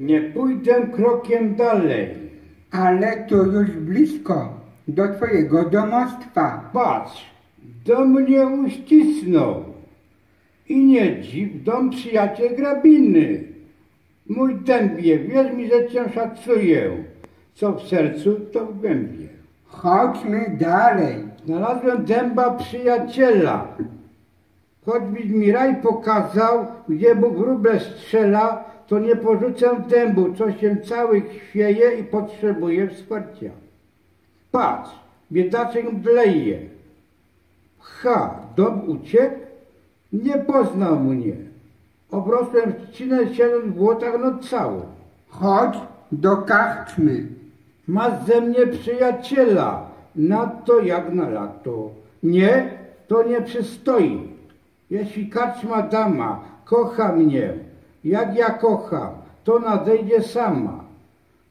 Nie pójdę krokiem dalej. Ale to już blisko, do twojego domostwa. Patrz, do mnie uścisnął. I nie dziw, dom przyjaciel grabiny. Mój dębie, wierz mi, że cię szacuję. Co w sercu, to w głębie. Chodźmy dalej. Znalazłem dęba przyjaciela. Choćbyś mi raj pokazał, gdzie Bóg wróble strzela, to nie porzucę dębu, co się cały chwieje i potrzebuje wsparcia. Patrz, biedaczek mdleje. Ha, dom uciekł? Nie poznał mnie. Obrosłem w trzcinę siedząc w błotach noc całą. Chodź do karczmy. Masz ze mnie przyjaciela, na to jak na lato. Nie, to nie przystoi. Jeśli karczma dama kocha mnie, jak ja kocham, to nadejdzie sama.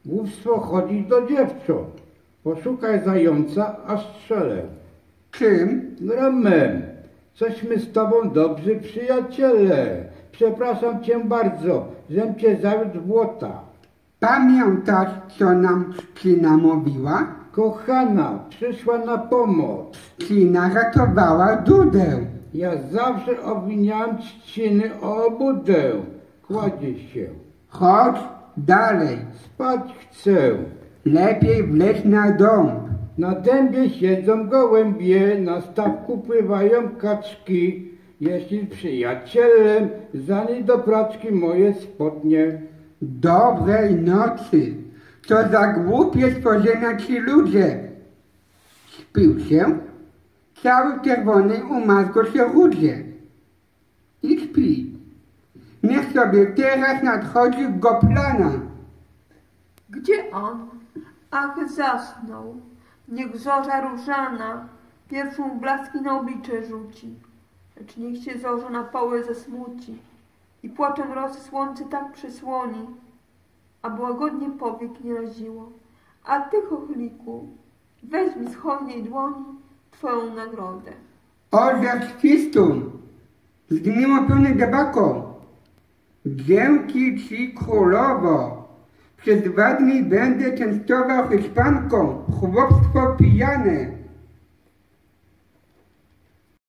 Głupstwo chodzić do dziewcząt. Poszukaj zająca, a strzelę. Czym? Gramem, cośmy z tobą dobrzy przyjaciele. Przepraszam cię bardzo, żem cię zawiódł w błota. Pamiętasz, co nam Trzcina mówiła? Kochana, przyszła na pomoc. Trzcina ratowała Dudę. Ja zawsze obwiniałem trzciny o obudę. Kładzie się. Chodź dalej. Spać chcę. Lepiej wleć na dom. Na dębie siedzą gołębie, na stawku pływają kaczki. Jeśli przyjacielem, zanieś do praczki moje spodnie. Dobrej nocy. Co za głupie stworzenia ci ludzie. Spił się, cały czerwony umazgo się rudzie. I śpi. Sobie teraz nadchodzi goplana. Gdzie on? Ach, zasnął. Niech zorza różana pierwszą blaski na oblicze rzuci. Lecz niech się zorza na poły zasmuci i płaczem rosy słońce tak przysłoni, a łagodnie powiek nie raziło. A ty, chochliku, weź mi z hojnej dłoni twoją nagrodę. Orzech kwistun, zgniłopiony debako. Dzięki ci królowo. Przez dwa dni będę częstował Hiszpanką chłopstwo pijane.